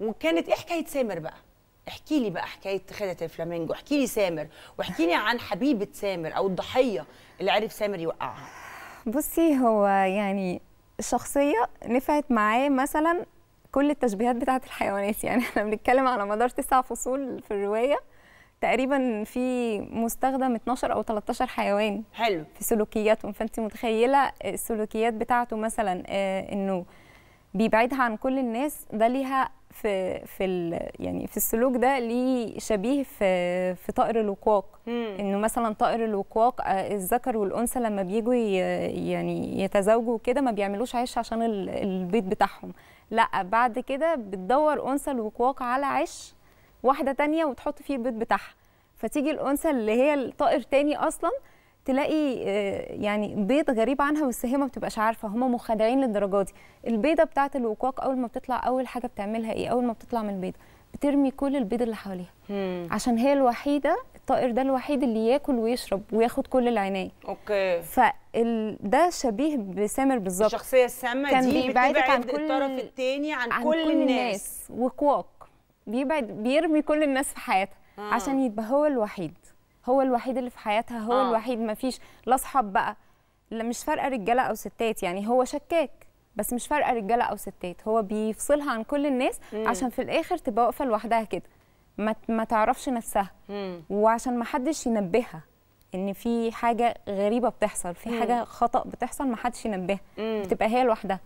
وكانت إيه حكاية سامر بقى؟ احكي لي بقى حكاية خدة الفلامينجو احكي لي سامر واحكي لي عن حبيبة سامر أو الضحية اللي عرف سامر يوقعها. بصي هو يعني الشخصية نفعت معاه مثلا كل التشبيهات بتاعة الحيوانات. يعني إحنا بنتكلم على مدار تسع فصول في الرواية تقريبا في مستخدم 12 أو 13 حيوان حلو. في سلوكياتهم. فانت متخيلة السلوكيات بتاعته مثلا آه، إنه بيبعدها عن كل الناس ده ليها في في ال- يعني في السلوك ده ليه شبيه في في طائر الوقواق. إنه مثلا طائر الوقواق آه، الذكر والأنثى لما بيجوا ي- يعني يتزاوجوا كده ما بيعملوش عش عشان ال- البيض بتاعهم. لا بعد كده بتدور أنثى الوقواق على عش واحدة تانية وتحط فيه البيض بتاعها. فتيجي الأنثى اللي هي الطائر تاني أصلا تلاقي آه، يعني بيض غريب عنها بس هي ما بتبقاش عارفة هم مخادعين للدرجة دي. البيضة بتاعة الوقواق أول ما بتطلع أول حاجة بتعملها إيه؟ أول ما بتطلع من البيضه بترمي كل البيض اللي حواليها. عشان هي الوحيدة الطائر ده الوحيد اللي ياكل ويشرب وياخد كل العناية. أوكي. فده شبيه بسامر بالظبط. الشخصية السامة كان دي بيبعدك عن بتبعد كل- الطرف الثاني عن, عن كل, الناس, وقواق بيبعد بيرمي كل الناس في حياتها. آه. عشان يبقى هو الوحيد. هو الوحيد اللي في حياتها هو آه. الوحيد ما فيش لا أصحاب بقى لا مش فارقة رجالة أو ستات يعني هو شكاك بس مش فارقة رجالة أو ستات هو بيفصلها عن كل الناس مم. عشان في الآخر تبقى واقفة لوحدها كده ما ما تعرفش نفسها مم. وعشان ما حدش ينبهها إن في حاجة غريبة بتحصل في مم. حاجة خطأ بتحصل ما حدش ينبهها. بتبقى هي لوحدها.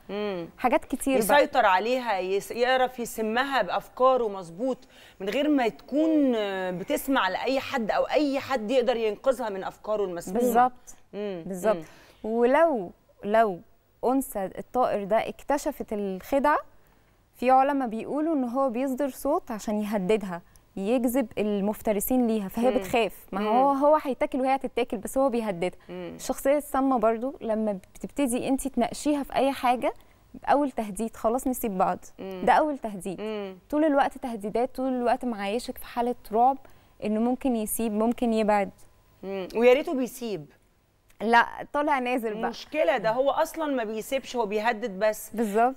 حاجات كتير بقى يسيطر عليها يس... يعرف يسمها بافكاره مظبوط من غير ما تكون بتسمع لأي حد أو أي حد يقدر ينقذها من أفكاره المسمومة بالظبط. بالظبط. ولو لو أنثى الطائر ده اكتشفت الخدعه في علماء بيقولوا إن هو بيصدر صوت عشان يهددها يجذب المفترسين ليها فهي مم. بتخاف ما مم. هو هو هيتاكل وهي هتتاكل بس هو بيهددها. الشخصية السامة برضو لما بتبتدي انت تناقشيها في أي حاجة أول تهديد خلاص نسيب بعض مم. ده أول تهديد مم. طول الوقت تهديدات طول الوقت معايشك في حالة رعب إنه ممكن يسيب ممكن يبعد. ويا ريته بيسيب لا طالع نازل بقى المشكلة ده هو أصلا ما بيسيبش هو بيهدد بس بالظبط